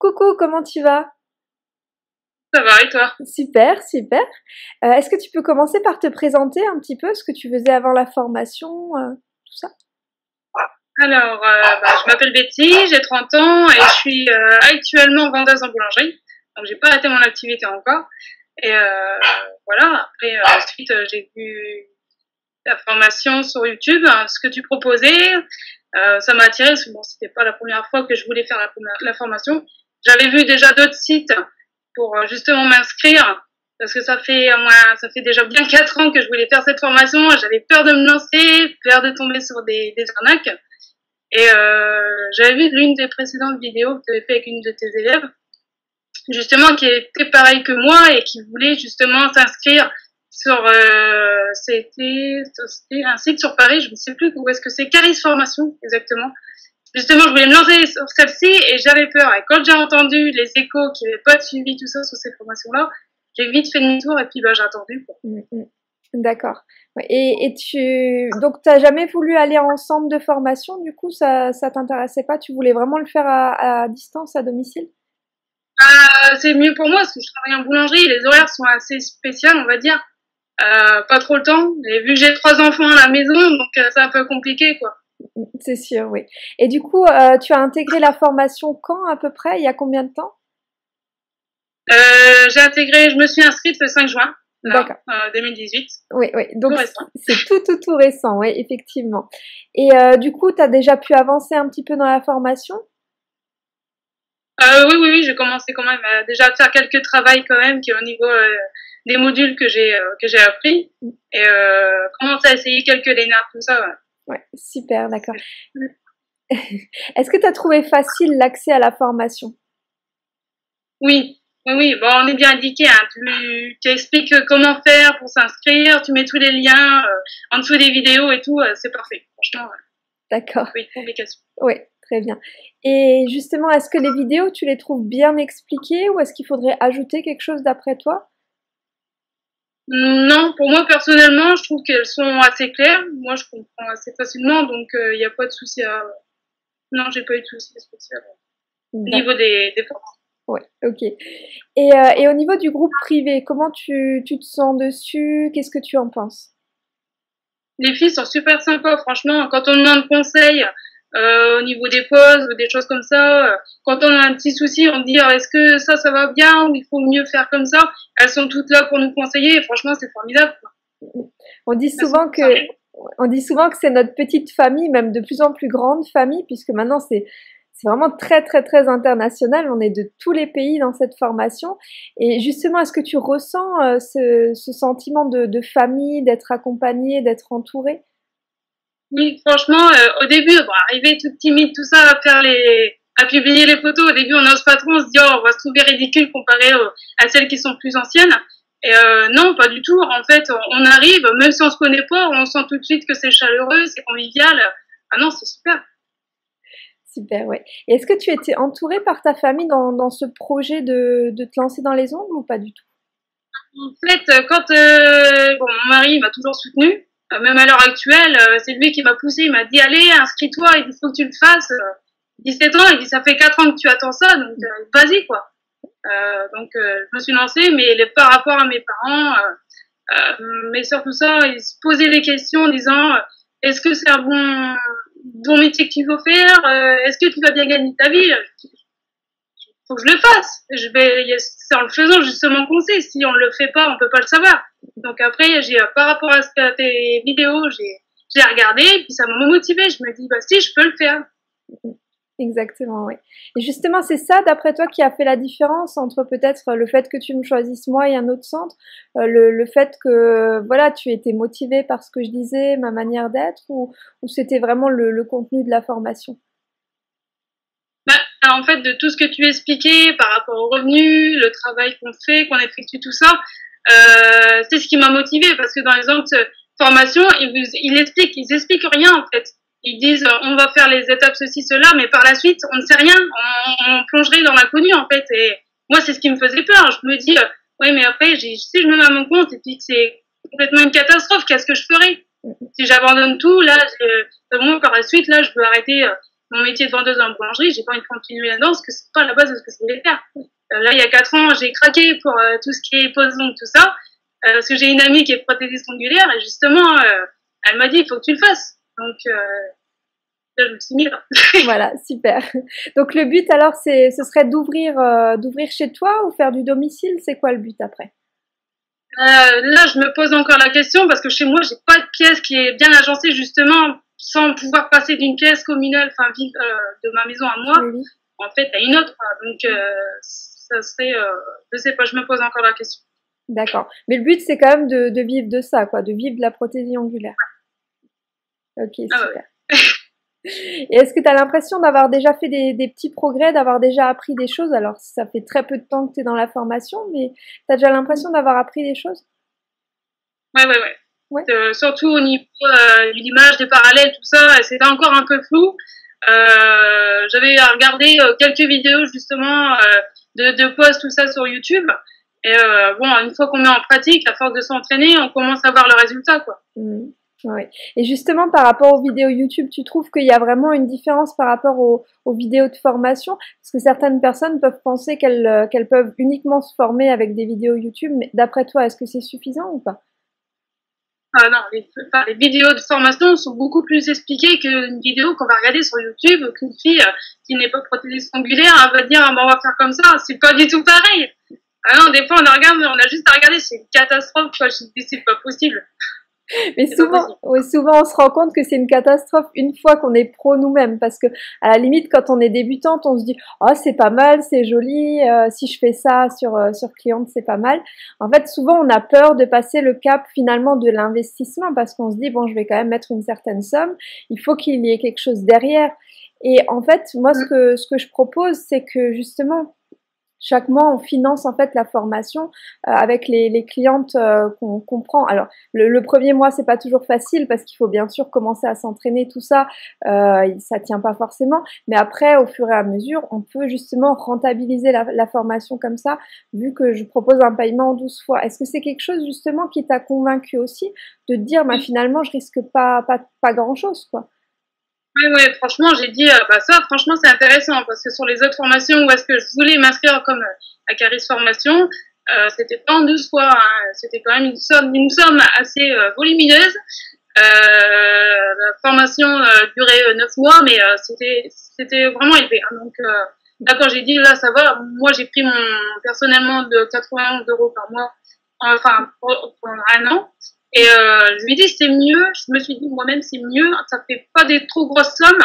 Coucou, comment tu vas? Ça va et toi? Super, super. Euh, Est-ce que tu peux commencer par te présenter un petit peu ce que tu faisais avant la formation, euh, tout ça? Alors, euh, bah, je m'appelle Betty, j'ai 30 ans et je suis actuellement vendeuse en boulangerie. Donc, j'ai pas arrêté mon activité encore. Et voilà, après, ensuite, j'ai vu la formation sur YouTube, hein, ce que tu proposais. Ça m'a attiré, parce que bon, c'était pas la première fois que je voulais faire la formation. J'avais vu déjà d'autres sites pour euh, justement m'inscrire, parce que ça fait, moi, ça fait déjà bien quatre ans que je voulais faire cette formation. J'avais peur de me lancer, peur de tomber sur des, arnaques. Et euh, j'avais vu l'une des précédentes vidéos que tu avais fait avec une de tes élèves, justement qui était pareil que moi et qui voulait justement s'inscrire sur euh, c'était un site sur Paris, je ne sais plus où est-ce que c'est, Caris Formation exactement. Justement, je voulais me lancer sur celle-ci et j'avais peur. Et quand j'ai entendu les échos qui n'avaient pas suivi tout ça sur ces formations-là, j'ai vite fait demi-tour et puis bah, j'ai attendu. Mm, mm. D'accord. Et, et tu donc t'as jamais voulu aller en centre de formation du coup ça ça t'intéressait pas? Tu voulais vraiment le faire à, à distance à domicile? Euh, c'est mieux pour moi parce que je travaille en boulangerie, les horaires sont assez spéciaux, on va dire. Euh, pas trop le temps. Et vu que j'ai trois enfants à la maison, donc euh, c'est un peu compliqué, quoi. C'est sûr oui et du coup euh, tu as intégré la formation quand à peu près? Il y a combien de temps? Euh, j'ai intégré, je me suis inscrite le 5 juin, là, D'accord. euh, 2018. oui oui donc c'est tout tout tout récent oui effectivement et du coup tu as déjà pu avancer un petit peu dans la formation? Oui, oui, oui, j'ai commencé quand même euh, déjà à faire quelques travails quand même, qui au niveau des modules que j'ai que j'ai appris, et euh, commencer à essayer quelques lénards, tout ça. ouais. Ouais, super, d'accord. Est-ce que tu as trouvé facile l'accès à la formation? Oui, oui. Bon, on est bien indiqué. Hein. Tu, tu expliques comment faire pour s'inscrire, tu mets tous les liens euh, en dessous des vidéos et tout. euh, c'est parfait. Franchement, euh, D'accord, oui, oui, très bien. Et justement, est-ce que les vidéos, tu les trouves bien expliquées ou est-ce qu'il faudrait ajouter quelque chose d'après toi? Non, pour moi personnellement, je trouve qu'elles sont assez claires. Moi, je comprends assez facilement, donc il n'y a pas de souci à. Non, j'ai pas eu de souci spécial au niveau des, des formations. Ouais, ok. Et, euh, et au niveau du groupe privé, comment tu, tu te sens dessus? Qu'est-ce que tu en penses? Les filles sont super sympas, franchement. Quand on demande conseil euh, au niveau des pauses ou des choses comme ça, euh, quand on a un petit souci, on dit ah, est-ce que ça, ça va bien ou il faut mieux faire comme ça? Elles sont toutes là pour nous conseiller et franchement, c'est formidable. On dit souvent que on dit souvent que c'est notre petite famille, même de plus en plus grande famille, puisque maintenant c'est c'est vraiment très très très international. On est de tous les pays dans cette formation. Et justement, est-ce que tu ressens euh, ce, ce sentiment de, de famille, d'être accompagné, d'être entouré Oui, franchement, euh, au début, bon, arriver toute timide, tout ça, à faire les, à publier les photos, au début, on n'ose pas trop, on se dit, oh, on va se trouver ridicule comparé à celles qui sont plus anciennes. Et euh, non, pas du tout. En fait, on, on arrive, même si on se connaît pas, on sent tout de suite que c'est chaleureux, c'est convivial. Ah non, c'est super. Super, ouais. Et est-ce que tu étais entouré par ta famille dans, dans ce projet de, de te lancer dans les ongles ou pas du tout? En fait, euh, quand euh, bon, mon mari m'a toujours soutenu, euh, même à l'heure actuelle, euh, c'est lui qui m'a poussé, il m'a dit allez, inscris-toi, il faut que tu le fasses. Euh, 17 ans, il dit ça fait 4 ans que tu attends ça, donc euh, vas-y quoi. Euh, donc euh, je me suis lancée, mais les- par rapport à mes parents, euh, euh, mais surtout ça, ils se posaient des questions en disant euh, est-ce que c'est un bon, bon métier que tu veux faire? Euh, Est-ce que tu vas bien gagner ta vie? Faut que je le fasse. C'est en le faisant justement qu'on sait. Si on le fait pas, on peut pas le savoir. Donc après, euh, par rapport à ce tes vidéos, j'ai, regardé, et puis ça m'a motivé. Je me dis, bah si, je peux le faire. Exactement, oui. Et justement, c'est ça, d'après toi, qui a fait la différence entre peut-être le fait que tu me choisisses moi et un autre centre, euh, le, fait que voilà, tu étais motivé par ce que je disais, ma manière d'être, ou, c'était vraiment le, contenu de la formation? En fait, de tout ce que tu expliquais par rapport aux revenus, le travail qu'on fait, qu'on effectue, tout ça, euh, c'est ce qui m'a motivé parce que dans les autres formations, ils, ils expliquent, ils expliquent rien en fait. Ils disent euh, on va faire les étapes ceci cela, mais par la suite on ne sait rien, on, on plongerait dans l'inconnu en fait. Et moi c'est ce qui me faisait peur. Je me dis euh, oui mais après si je me mets à mon compte et puis c'est complètement une catastrophe, qu'est-ce que je ferais? Si j'abandonne tout là, euh, moi par la suite là je veux arrêter. euh, mon métier de vendeuse en boulangerie, j'ai pas envie de continuer là-dedans parce que c'est pas la base de ce que je voulais faire. Euh, là, il y a quatre ans, j'ai craqué pour euh, tout ce qui est pose tout ça, euh, parce que j'ai une amie qui est prothésiste ongulaire et justement, elle m'a dit, il faut que tu le fasses. Donc, là, je me suis mis là. voilà, super. Donc, le but alors, c'est, ce serait d'ouvrir, d'ouvrir chez toi ou faire du domicile? C'est quoi le but après? Là, je me pose encore la question parce que chez moi, j'ai pas de pièce qui est bien agencée justement sans pouvoir passer d'une pièce communale, enfin, de ma maison à moi, en fait, à une autre. Donc, ça serait, euh, je sais pas, je me pose encore la question. D'accord. Mais le but, c'est quand même de, de, vivre de ça, quoi, de vivre de la prothésie angulaire. Ok, ah super. Et est-ce que tu as l'impression d'avoir déjà fait des, des petits progrès, d'avoir déjà appris des choses? Alors, ça fait très peu de temps que tu es dans la formation, mais tu as déjà l'impression d'avoir appris des choses? Ouais, ouais, ouais. Ouais. Euh, surtout au niveau euh, de l'image, des parallèles, tout ça, c'était encore un peu flou. Euh, J'avais regardé quelques vidéos justement de, de posts, tout ça sur YouTube. Et bon, une fois qu'on met en pratique, à force de s'entraîner, on commence à voir le résultat, quoi. Mmh. Ouais. Et justement, par rapport aux vidéos YouTube, tu trouves qu'il y a vraiment une différence par rapport aux, aux vidéos de formation? Parce que certaines personnes peuvent penser qu'elles qu'elles peuvent uniquement se former avec des vidéos YouTube, mais d'après toi, est-ce que c'est suffisant ou pas? Ah non, les, vidéos de formation sont beaucoup plus expliquées qu'une vidéo qu'on va regarder sur YouTube, qu'une fille euh, qui n'est pas prothésiste angulaire va dire ah, on va faire comme ça. C'est pas du tout pareil. Ah non, des fois on a juste à regarder, c'est une catastrophe. Quoi. Je dis c'est pas possible. Mais souvent, oui, souvent on se rend compte que c'est une catastrophe une fois qu'on est pro nous-mêmes, parce que à la limite, quand on est débutante, on se dit oh c'est pas mal, c'est joli, euh, si je fais ça sur euh, sur cliente, c'est pas mal. En fait, souvent on a peur de passer le cap finalement de l'investissement, parce qu'on se dit bon, je vais quand même mettre une certaine somme, il faut qu'il y ait quelque chose derrière. Et en fait, moi, ce mm. que ce que je propose, c'est que justement chaque mois, on finance en fait la formation euh, avec les, les clientes euh, qu'on comprend. Alors, le, le, premier mois, c'est pas toujours facile parce qu'il faut bien sûr commencer à s'entraîner, tout ça. Euh, ça tient pas forcément, mais après, au fur et à mesure, on peut justement rentabiliser la, la formation comme ça, vu que je propose un paiement en 12 fois. Est-ce que c'est quelque chose justement qui t'a convaincu aussi de dire, bah, finalement, je risque pas pas, pas grand chose, quoi? Oui, franchement, j'ai dit, euh, bah ça, franchement, c'est intéressant parce que sur les autres formations où est-ce que je voulais m'inscrire comme à Caris Formation, euh, c'était pas en 12 fois, hein, c'était quand même une somme, une somme assez euh, volumineuse. Euh, la formation durait 9 mois, mais c'était c'était vraiment élevé. Hein, donc là, quand j'ai dit là, ça va, moi j'ai pris mon personnellement de 80 euros par mois, enfin pour un an. Et euh, je lui ai dit c'est mieux. Je me suis dit moi-même c'est mieux. Ça fait pas des trop grosses sommes.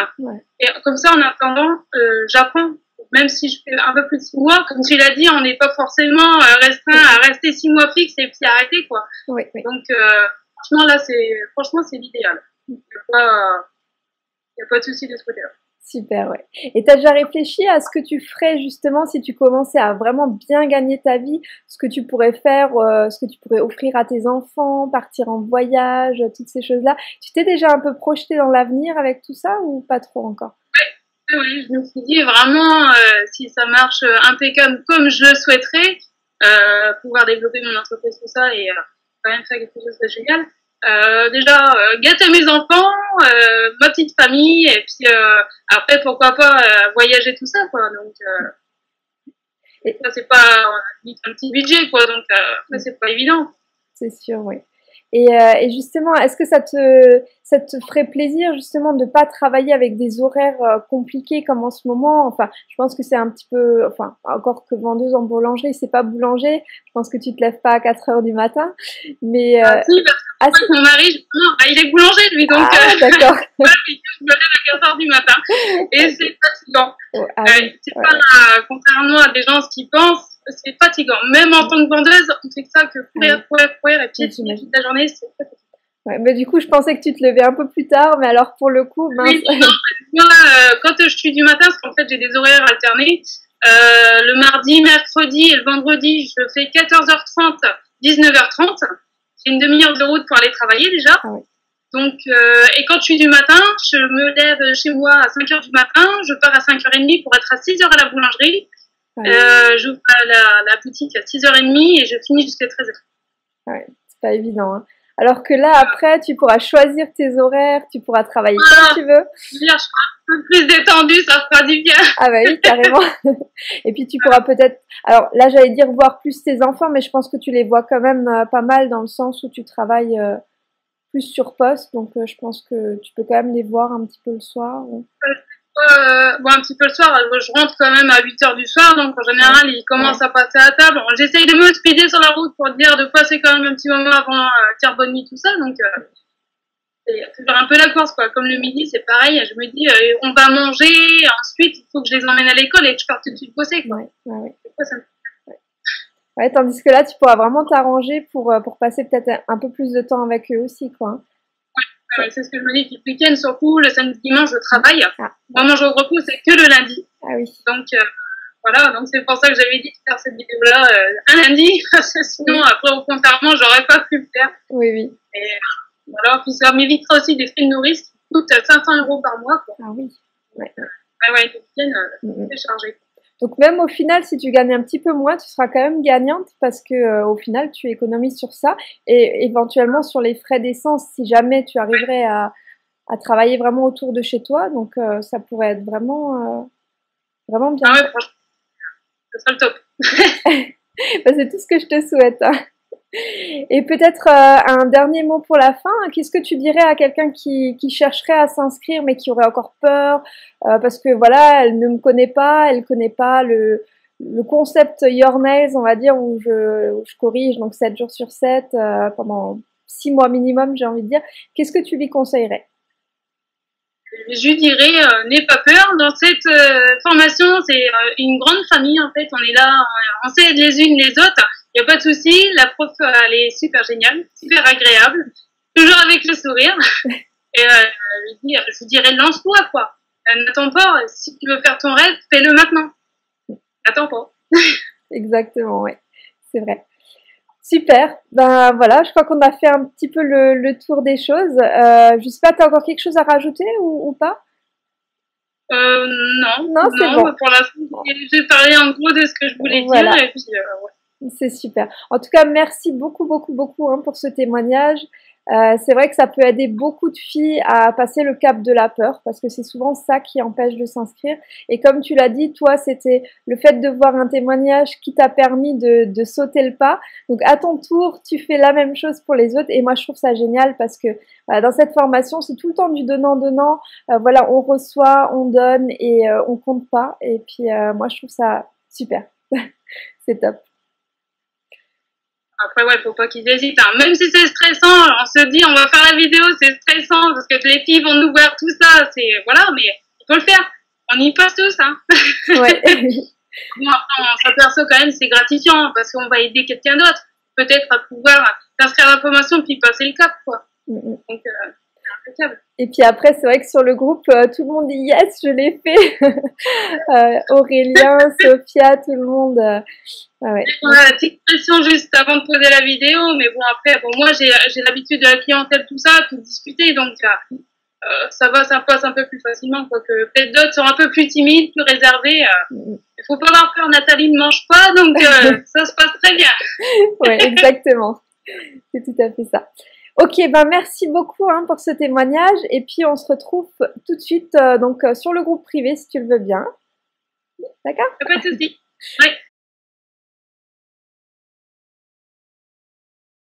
Et comme ça en attendant, euh, j'apprends. Même si je fais un peu plus de six mois, comme tu l'as dit, on n'est pas forcément euh, restreint à rester six mois fixe et puis arrêter quoi. Oui, Donc euh, franchement là c'est franchement c'est l'idéal. Il n'y a pas il y a pas de souci de ce côté-là. Super, ouais. Et tu as déjà réfléchi à ce que tu ferais justement si tu commençais à vraiment bien gagner ta vie, ce que tu pourrais faire, euh, ce que tu pourrais offrir à tes enfants, partir en voyage, toutes ces choses-là? Tu t'es déjà un peu projeté dans l'avenir avec tout ça ou pas trop encore? Oui, oui, je me suis dit vraiment, euh, si ça marche impeccable comme je le souhaiterais, euh, pouvoir développer mon entreprise, tout ça, et quand même faire quelque chose de génial. Euh, déjà euh, gâter mes enfants, euh, ma petite famille, et puis euh, après pourquoi pas voyager tout ça quoi. Donc et ça c'est pas un petit budget quoi, donc c'est pas évident. C'est sûr, oui. Et, et, justement, est-ce que ça te, ça te ferait plaisir justement de pas travailler avec des horaires compliqués comme en ce moment? Enfin, je pense que c'est un petit peu, enfin, encore que vendeuse en boulangerie, c'est pas boulanger. Je pense que tu te lèves pas à 4 heures du matin, mais ah, si, parce que mon mari, bah, il est boulanger lui, donc ah, euh, d'accord. je me lève à 4 heures du matin et c'est fatigant. Oh, ah, euh, c'est ouais. pas contrairement à des gens qu'ils pensent c'est fatigant. Même en tant que vendeuse, on fait ça que courir, courir, courir, et puis toute la journée, c'est fatigant. Ouais, mais du coup, je pensais que tu te levais un peu plus tard, mais alors pour le coup, mince. Oui, non, moi, euh, quand je suis du matin, parce qu'en fait, j'ai des horaires alternés. Euh, le mardi, mercredi et le vendredi, je fais 14h30, 19h30. C'est une demi-heure de route pour aller travailler déjà. Ah. Donc, euh, et quand je suis du matin, je me lève chez moi à 5h du matin, je pars à 5h30 pour être à 6h à la boulangerie. Ouais. Euh, j'ouvre la, la, boutique à 6h30 et je finis jusqu'à 13h. Ouais, c'est pas évident. Hein. Alors que là, après, tu pourras choisir tes horaires, tu pourras travailler Ah. quand tu veux. Je serai un peu plus détendu, ça fera du bien. Ah bah oui, carrément. Et puis tu pourras peut-être, alors là j'allais dire voir plus tes enfants, mais je pense que tu les vois quand même euh, pas mal dans le sens où tu travailles euh, plus sur poste, donc euh, je pense que tu peux quand même les voir un petit peu le soir. ou- Euh, bon, un petit peu le soir, euh, je rentre quand même à 8 heures du soir, donc en général, ils commencent à passer à table. J'essaye de me speeder sur la route pour dire de passer quand même un petit moment avant euh, bonne nuit, tout ça, donc euh, c'est toujours un peu la course, quoi. Comme le midi, c'est pareil, je me dis, euh, on va manger, ensuite, il faut que je les emmène à l'école et que je parte tout de suite bosser, quoi. Ouais, ouais, ouais. Des fois, ça me- Ouais, tandis que là tu pourras vraiment t'arranger pour, euh, pour passer peut-être un, un peu plus de temps avec eux aussi, quoi. Ouais, c'est ce que je me dis, le week-end, surtout, le samedi, dimanche, je travaille. Ah. Moi, mon jour de repos, c'est que le lundi. Ah oui. Donc euh, voilà, donc c'est pour ça que j'avais dit de faire cette vidéo-là euh, un lundi, parce que sinon, après, au contrairement, j'aurais pas pu le faire. Oui, oui. Et voilà, puis ça m'évitera aussi des frais de nourrice qui coûtent 500 euros par mois. Quoi. Ah oui. Ouais, ouais, le week-end, euh, Mm, mm. c'est chargé. Donc même au final, si tu gagnes un petit peu moins, tu seras quand même gagnante parce que euh, au final, tu économises sur ça et éventuellement sur les frais d'essence si jamais tu arriverais à, à travailler vraiment autour de chez toi. Donc euh, ça pourrait être vraiment, euh, vraiment bien. Ah ouais, franchement, ce serait le top. Bah, c'est tout ce que je te souhaite. hein. Et peut-être euh, un dernier mot pour la fin. Qu'est-ce que tu dirais à quelqu'un qui, chercherait à s'inscrire mais qui aurait encore peur? Euh, parce que voilà, elle ne me connaît pas, elle connaît pas le, concept Your Nails, on va dire, où je, corrige donc 7 jours sur 7 euh, pendant 6 mois minimum, j'ai envie de dire. Qu'est-ce que tu lui conseillerais? Je dirais, euh, n'aie pas peur. Dans cette formation, c'est une grande famille en fait. On est là, on s'aide les unes les autres. Il n'y a pas de souci. La prof, elle est super géniale, super agréable, toujours avec le sourire. Et euh, je, lui dirais, lance-toi quoi. N'attends pas. Si tu veux faire ton rêve, fais-le maintenant. Attends pas. Exactement, ouais, c'est vrai. Super. Ben voilà, je crois qu'on a fait un petit peu le, le tour des choses. Euh, je sais pas, t'as encore quelque chose à rajouter ou, ou pas? Euh, non. Non, c'est bon. Pour l'instant, j'ai parlé en gros de ce que je voulais Voilà. dire. Et puis, euh, ouais. C'est super. En tout cas, merci beaucoup, beaucoup, beaucoup hein, pour ce témoignage. Euh, c'est vrai que ça peut aider beaucoup de filles à passer le cap de la peur parce que c'est souvent ça qui empêche de s'inscrire. Et comme tu l'as dit, toi, c'était le fait de voir un témoignage qui t'a permis de, sauter le pas. Donc à ton tour, tu fais la même chose pour les autres. Et moi, je trouve ça génial parce que euh, dans cette formation, c'est tout le temps du donnant-donnant. Euh, voilà, on reçoit, on donne et on compte pas. Et puis moi, je trouve ça super. c'est top. Après, ouais, faut pas qu'ils hésitent. hein. Même si c'est stressant, on se dit, on va faire la vidéo, c'est stressant parce que les filles vont nous voir tout ça. C'est voilà, mais il faut le faire. On y passe tous. Hein. Ouais. Bon, on s'aperçoit quand même, c'est gratifiant parce qu'on va aider quelqu'un d'autre, peut-être à pouvoir s'inscrire à la formation puis passer le cap, quoi. Mm, mm. Donc, euh, impeccable. Et puis après, c'est vrai que sur le groupe, euh, tout le monde dit yes, je l'ai fait. Euh, Aurélien, Sophia, tout le monde. ah ouais. On a la petite pression juste avant de poser la vidéo, mais bon, après, bon, moi, j'ai l'habitude de la clientèle, tout ça, tout discuter, donc euh, euh, ça va, ça passe un peu plus facilement, quoi que peut-être d'autres sont un peu plus timides, plus réservés. euh, Mm. Il faut pas avoir peur, Nathalie ne mange pas, donc euh, ça se passe très bien. Ouais, exactement. C'est tout à fait ça. Ok, ben merci beaucoup hein, pour ce témoignage. Et puis on se retrouve tout de suite euh, donc euh, sur le groupe privé si tu le veux bien. D'accord? Pas de souci. Ouais.